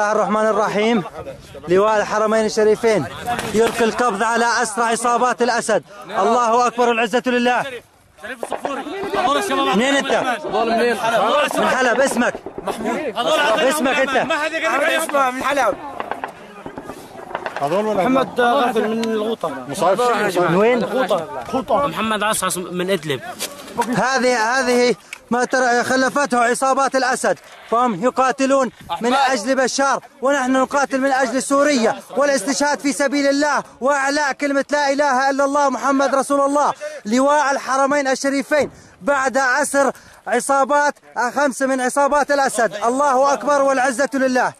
الله الرحمن الرحيم. لواء الحرمين الشريفين. يلقي القبض على أسرع عصابات الأسد. الله أكبر والعزة لله. منين أنت؟ من حلب. اسمك. اسمك أنت. اسمه من حلب محمد غافل من الغوطة. من وين؟ محمد عصعص من إدلب. هذه هذه ما ترى خلفته عصابات الأسد؟ فهم يقاتلون من أجل بشار ونحن نقاتل من أجل سوريا والاستشهاد في سبيل الله وإعلاء كلمة لا إله إلا الله محمد رسول الله لواء الحرمين الشريفين. بعد عسر عصابات خمس من عصابات الأسد. الله أكبر والعزة لله.